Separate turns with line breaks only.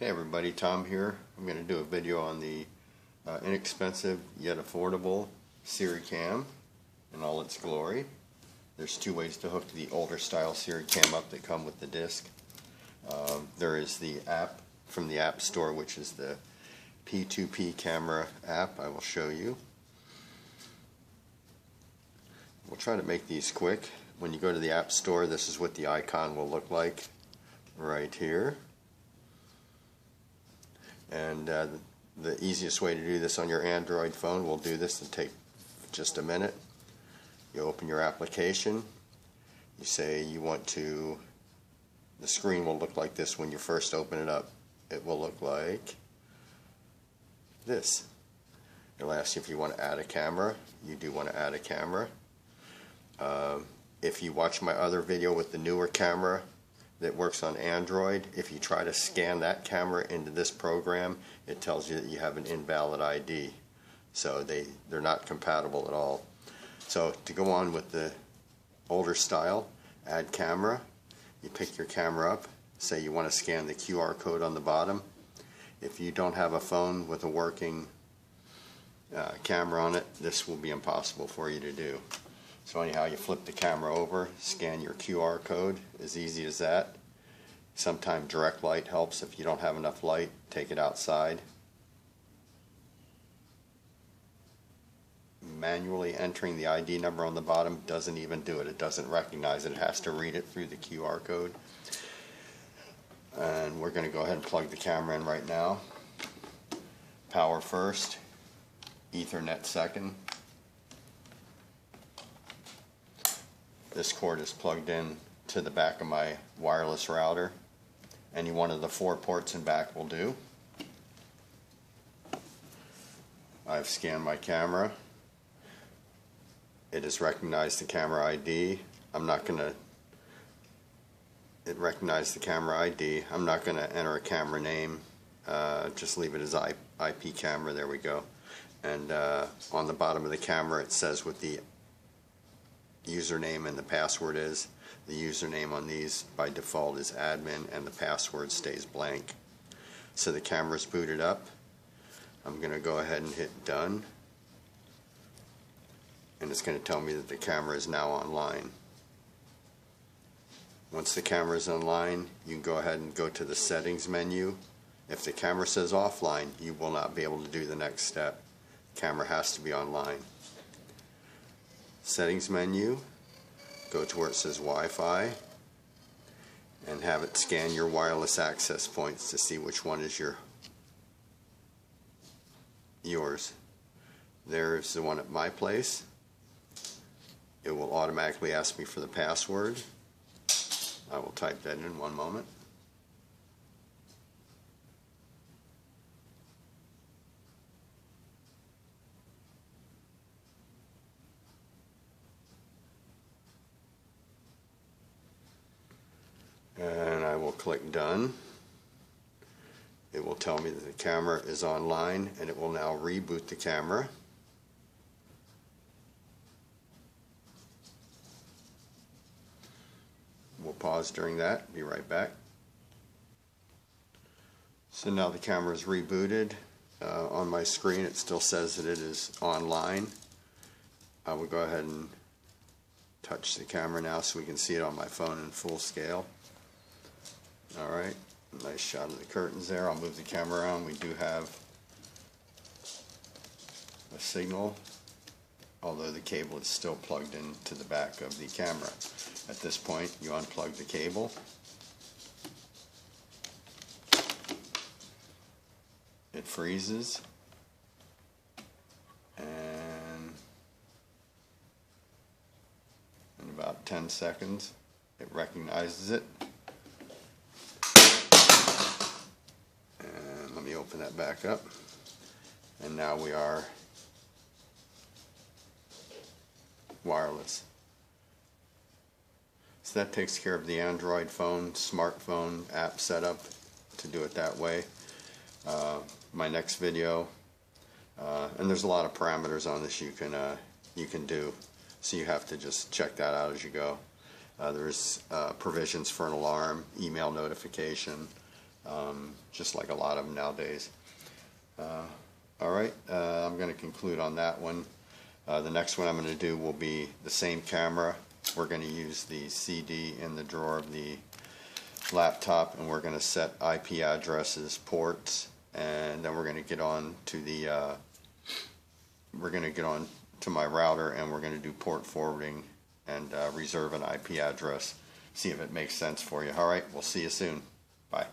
Hey everybody, Tom here. I'm going to do a video on the uh, inexpensive yet affordable Siri Cam in all its glory. There's two ways to hook the older style Siri Cam up that come with the disc. Uh, there is the app from the App Store which is the P2P camera app I will show you. We'll try to make these quick. When you go to the App Store this is what the icon will look like right here. And uh, the easiest way to do this on your Android phone, we'll do this and take just a minute. You open your application. You say you want to, the screen will look like this when you first open it up. It will look like this. It'll ask you if you want to add a camera. You do want to add a camera. Uh, if you watch my other video with the newer camera, that works on Android, if you try to scan that camera into this program, it tells you that you have an invalid ID. So they, they're not compatible at all. So to go on with the older style, add camera, you pick your camera up, say you want to scan the QR code on the bottom. If you don't have a phone with a working uh, camera on it, this will be impossible for you to do. So anyhow, you flip the camera over, scan your QR code, as easy as that. Sometimes direct light helps. If you don't have enough light, take it outside. Manually entering the ID number on the bottom doesn't even do it. It doesn't recognize it. It has to read it through the QR code. And we're going to go ahead and plug the camera in right now. Power first, Ethernet second. This cord is plugged in to the back of my wireless router. Any one of the four ports in back will do. I've scanned my camera. It has recognized the camera ID. I'm not going to it recognized the camera ID. I'm not going to enter a camera name. Uh, just leave it as IP camera. There we go. And uh, on the bottom of the camera it says what the username and the password is. The username on these by default is admin and the password stays blank. So the camera's booted up. I'm going to go ahead and hit done. And it's going to tell me that the camera is now online. Once the camera is online, you can go ahead and go to the settings menu. If the camera says offline, you will not be able to do the next step. The camera has to be online settings menu, go to where it says Wi-Fi, and have it scan your wireless access points to see which one is your yours. There's the one at my place. It will automatically ask me for the password. I will type that in one moment. And I will click done. It will tell me that the camera is online and it will now reboot the camera. We'll pause during that be right back. So now the camera is rebooted. Uh, on my screen it still says that it is online. I will go ahead and touch the camera now so we can see it on my phone in full scale Alright, nice shot of the curtains there. I'll move the camera around. We do have a signal, although the cable is still plugged into the back of the camera. At this point, you unplug the cable. It freezes. And in about 10 seconds, it recognizes it. Open that back up. And now we are wireless. So that takes care of the Android phone, smartphone app setup to do it that way. Uh, my next video, uh, and there's a lot of parameters on this you can uh, you can do, so you have to just check that out as you go. Uh, there's uh, provisions for an alarm, email notification, um, just like a lot of them nowadays. Uh, all right, uh, I'm going to conclude on that one. Uh, the next one I'm going to do will be the same camera. We're going to use the CD in the drawer of the laptop, and we're going to set IP addresses, ports, and then we're going to get on to the. Uh, we're going to get on to my router, and we're going to do port forwarding and uh, reserve an IP address. See if it makes sense for you. All right, we'll see you soon. Bye.